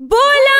Bolha!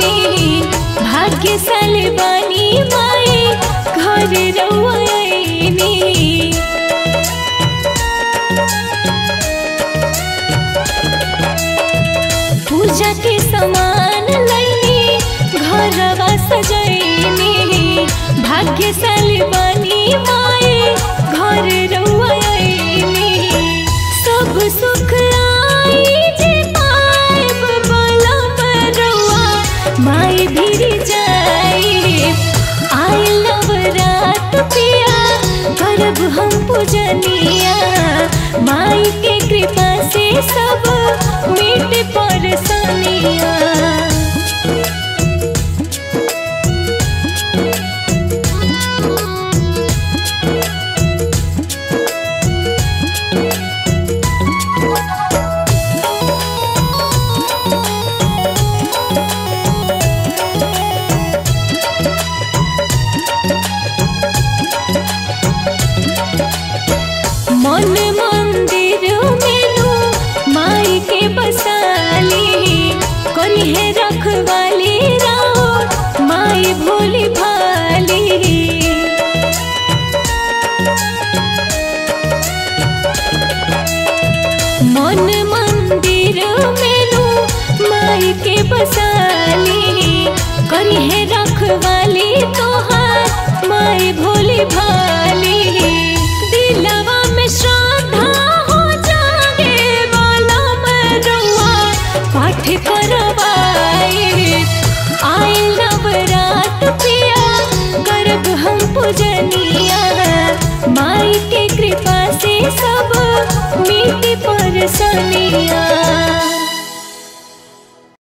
सजैनी भाग्यशाली बानी पूजा के समान लैनी घरवा सजैनी भाग्यशाली बानी माई घर सब सुख आइल नवरात पिया हम पूजनिया। माई के कृपा से सब मिट पर मन रखवाली राओ माई भोली भाली। मन मंदिर मेनू माई के बसाली। कन्हे रखवाली तोहार, माई भोली भाली। कृपा सब पर परेशानिया